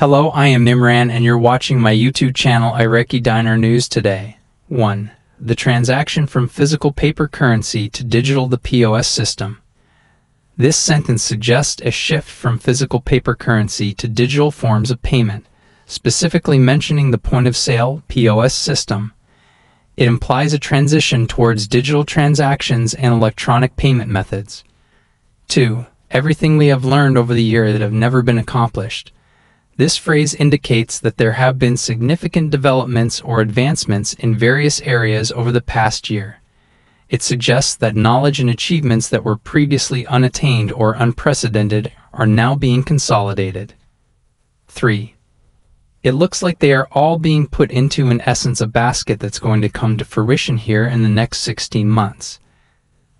Hello, I am Nimran and you're watching my YouTube channel Iraqi Dinar News today. 1. The transaction from physical paper currency to digital the POS system. This sentence suggests a shift from physical paper currency to digital forms of payment, specifically mentioning the point of sale POS system. It implies a transition towards digital transactions and electronic payment methods. 2. Everything we have learned over the year that have never been accomplished. This phrase indicates that there have been significant developments or advancements in various areas over the past year. It suggests that knowledge and achievements that were previously unattained or unprecedented are now being consolidated. 3. It looks like they are all being put into, in essence, a basket that's going to come to fruition here in the next 16 months.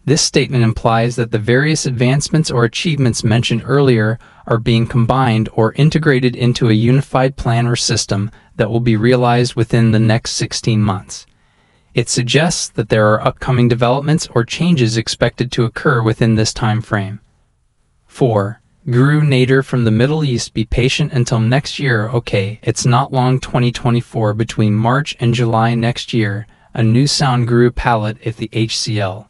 This statement implies that the various advancements or achievements mentioned earlier are being combined or integrated into a unified plan or system that will be realized within the next 16 months. It suggests that there are upcoming developments or changes expected to occur within this time frame. 4. Guru Nader from the Middle East be patient until next year. Okay, it's not long 2024 between March and July next year. A new sound guru palette at the HCL.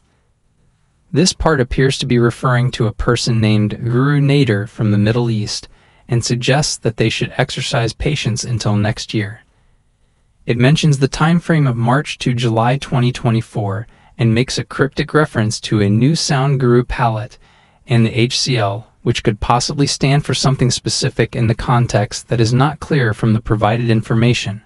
This part appears to be referring to a person named Guru Nader from the Middle East and suggests that they should exercise patience until next year. It mentions the time frame of March to July 2024 and makes a cryptic reference to a new Sound Guru palette and the HCL, which could possibly stand for something specific in the context that is not clear from the provided information.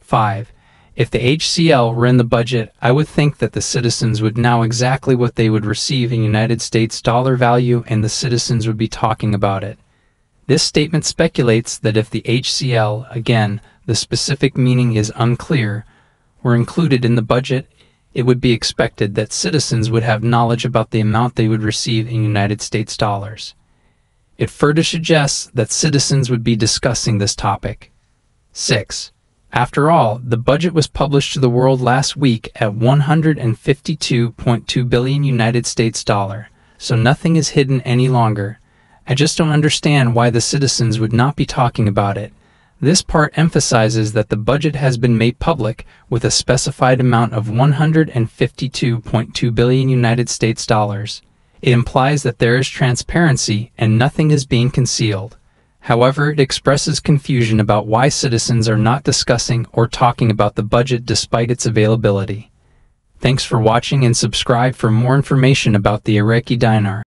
5. If the HCL were in the budget, I would think that the citizens would know exactly what they would receive in United States dollar value and the citizens would be talking about it. This statement speculates that if the HCL, again, the specific meaning is unclear, were included in the budget, it would be expected that citizens would have knowledge about the amount they would receive in United States dollars. It further suggests that citizens would be discussing this topic. 6. After all, the budget was published to the world last week at 152.2 billion United States dollar, so nothing is hidden any longer. I just don't understand why the citizens would not be talking about it. This part emphasizes that the budget has been made public with a specified amount of 152.2 billion United States dollars. It implies that there is transparency and nothing is being concealed. However, it expresses confusion about why citizens are not discussing or talking about the budget despite its availability. Thanks for watching and subscribe for more information about the Iraqi dinar.